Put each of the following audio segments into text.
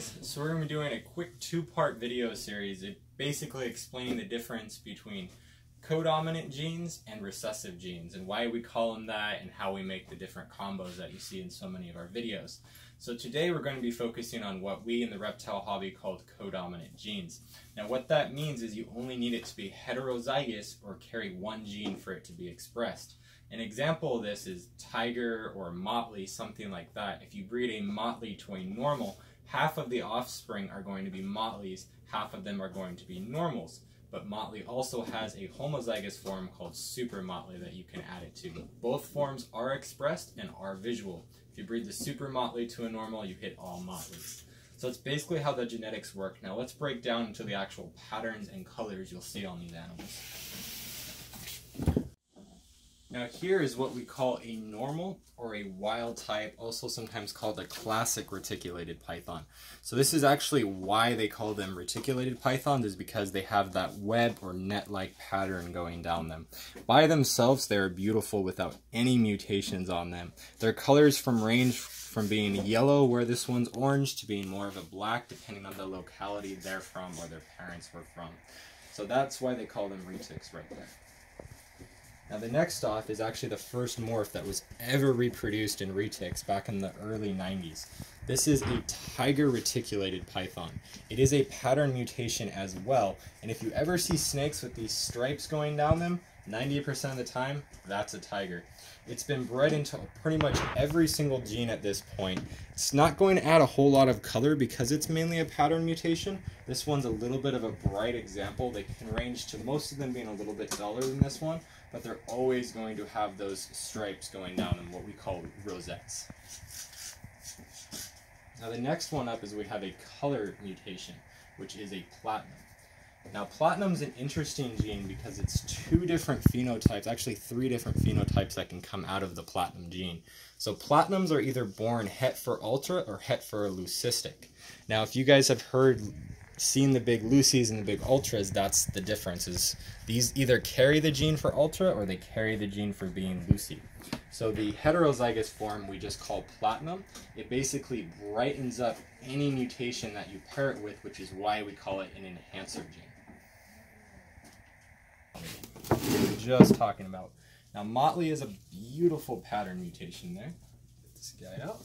guys, so we're going to be doing a quick two-part video series basically explaining the difference between codominant genes and recessive genes and why we call them that and how we make the different combos that you see in so many of our videos. So today we're going to be focusing on what we in the reptile hobby called codominant genes. Now what that means is you only need it to be heterozygous or carry one gene for it to be expressed. An example of this is tiger or motley, something like that. If you breed a motley to a normal, half of the offspring are going to be motleys, half of them are going to be normals. But motley also has a homozygous form called super motley that you can add it to. Both forms are expressed and are visual. If you breed the super motley to a normal, you hit all motleys. So it's basically how the genetics work. Now let's break down into the actual patterns and colors you'll see on these animals. Now here is what we call a normal or a wild type, also sometimes called a classic reticulated python. So this is actually why they call them reticulated pythons is because they have that web or net-like pattern going down them. By themselves, they're beautiful without any mutations on them. Their colors from range from being yellow where this one's orange to being more of a black depending on the locality they're from or their parents were from. So that's why they call them retics right there. Now the next off is actually the first morph that was ever reproduced in retics back in the early 90s. This is a tiger reticulated python. It is a pattern mutation as well, and if you ever see snakes with these stripes going down them, 90% of the time, that's a tiger. It's been bred into pretty much every single gene at this point. It's not going to add a whole lot of color because it's mainly a pattern mutation. This one's a little bit of a bright example. They can range to most of them being a little bit duller than this one, but they're always going to have those stripes going down in what we call rosettes. Now the next one up is we have a color mutation, which is a platinum. Now platinum's an interesting gene because it's two different phenotypes, actually three different phenotypes that can come out of the platinum gene. So platinums are either born het for ultra or het for leucistic. Now if you guys have heard seen the big Lucy's and the big Ultras, that's the difference. Is these either carry the gene for Ultra or they carry the gene for being Lucy. So the heterozygous form we just call platinum. It basically brightens up any mutation that you pair it with, which is why we call it an enhancer gene. We were just talking about. Now Motley is a beautiful pattern mutation there. Get this guy out.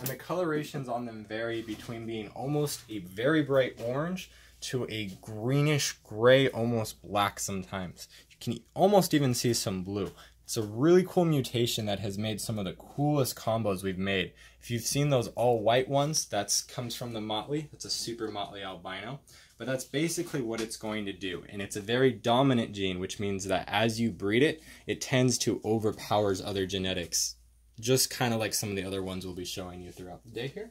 And the colorations on them vary between being almost a very bright orange to a greenish gray, almost black sometimes. You can almost even see some blue. It's a really cool mutation that has made some of the coolest combos we've made. If you've seen those all white ones, that comes from the Motley. It's a super Motley albino. But that's basically what it's going to do. And it's a very dominant gene, which means that as you breed it, it tends to overpowers other genetics just kind of like some of the other ones we'll be showing you throughout the day here.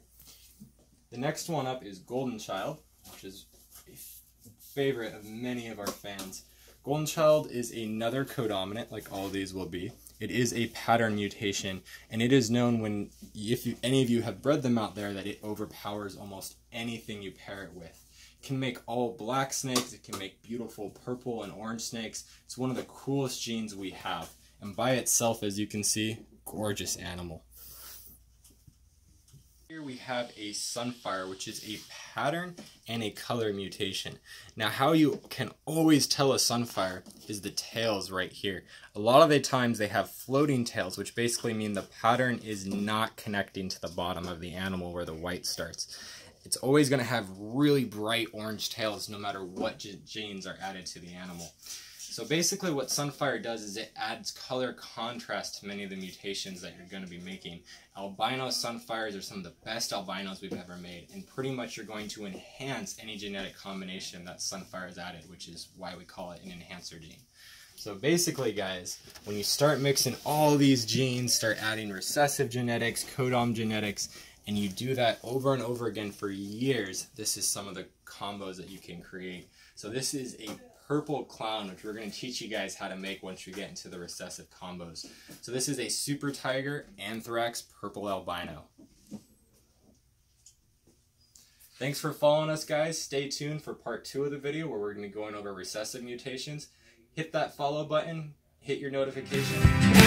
The next one up is Golden Child, which is a favorite of many of our fans. Golden Child is another codominant, like all these will be. It is a pattern mutation, and it is known when, if you, any of you have bred them out there, that it overpowers almost anything you pair it with. It can make all black snakes, it can make beautiful purple and orange snakes. It's one of the coolest genes we have. And by itself, as you can see, gorgeous animal. Here we have a sunfire, which is a pattern and a color mutation. Now how you can always tell a sunfire is the tails right here. A lot of the times they have floating tails, which basically mean the pattern is not connecting to the bottom of the animal where the white starts. It's always going to have really bright orange tails no matter what genes are added to the animal. So basically what Sunfire does is it adds color contrast to many of the mutations that you're going to be making. Albino Sunfires are some of the best albinos we've ever made, and pretty much you're going to enhance any genetic combination that Sunfire has added, which is why we call it an enhancer gene. So basically, guys, when you start mixing all these genes, start adding recessive genetics, codom genetics, and you do that over and over again for years, this is some of the combos that you can create. So this is a purple clown, which we're going to teach you guys how to make once we get into the recessive combos. So this is a super tiger anthrax purple albino. Thanks for following us guys. Stay tuned for part two of the video where we're going to be going over recessive mutations. Hit that follow button, hit your notification.